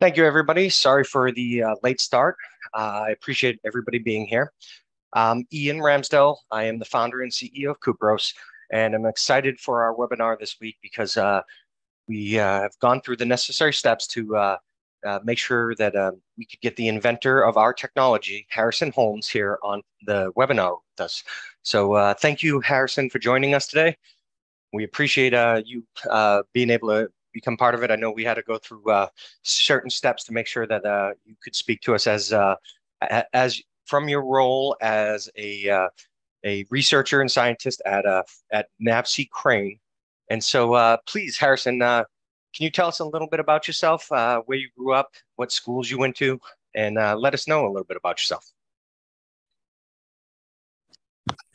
Thank you, everybody. Sorry for the uh, late start. Uh, I appreciate everybody being here. Um, Ian Ramsdell. I am the founder and CEO of Kupros, and I'm excited for our webinar this week because uh, we uh, have gone through the necessary steps to uh, uh, make sure that um, we could get the inventor of our technology, Harrison Holmes, here on the webinar with us. So thank you, Harrison, for joining us today. We appreciate you being able to become part of it. I know we had to go through uh, certain steps to make sure that uh, you could speak to us as uh, as from your role as a uh, a researcher and scientist at uh, at NAVSEA Crane. And so, uh, please, Harrison, can you tell us a little bit about yourself, where you grew up, what schools you went to, and let us know a little bit about yourself.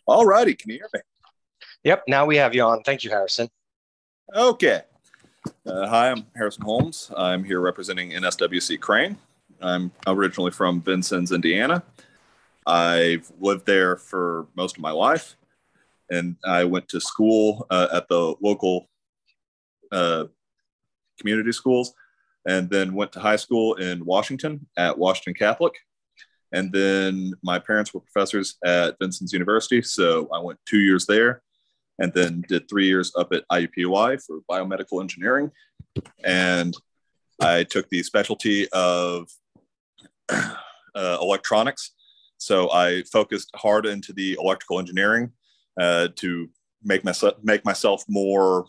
All righty, can you hear me? Yep, now we have you on. Thank you, Harrison. Okay. Uh, hi, I'm Harrison Holmes. I'm here representing NSWC Crane. I'm originally from Vincennes, Indiana. I've lived there for most of my life, and I went to school uh, at the local uh, community schools, and then went to high school in Washington at Washington Catholic. And then my parents were professors at Vincennes University, so I went two years there and then did three years up at IUPUI for biomedical engineering. And I took the specialty of uh, electronics. So I focused hard into the electrical engineering uh, to make myself make myself more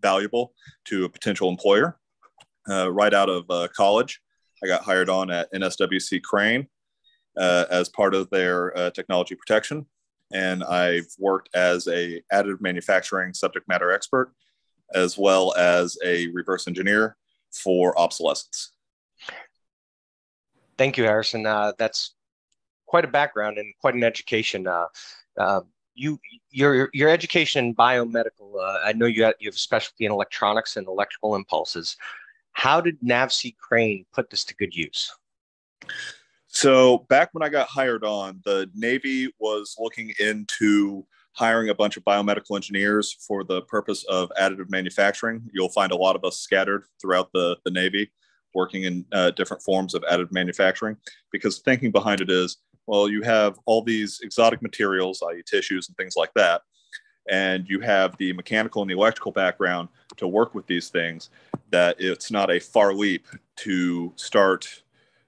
valuable to a potential employer. Uh, right out of uh, college, I got hired on at NSWC Crane uh, as part of their uh, technology protection and I've worked as a additive manufacturing subject matter expert, as well as a reverse engineer for obsolescence. Thank you, Harrison. Uh, that's quite a background and quite an education. Uh, uh, you, your, your education in biomedical. Uh, I know you have, you have a specialty in electronics and electrical impulses. How did NAVSEA Crane put this to good use? So back when I got hired on, the Navy was looking into hiring a bunch of biomedical engineers for the purpose of additive manufacturing. You'll find a lot of us scattered throughout the, the Navy working in uh, different forms of additive manufacturing because thinking behind it is, well, you have all these exotic materials, i.e. tissues and things like that, and you have the mechanical and the electrical background to work with these things, that it's not a far leap to start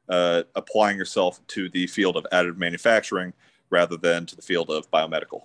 uh, applying yourself to the field of additive manufacturing rather than to the field of biomedical.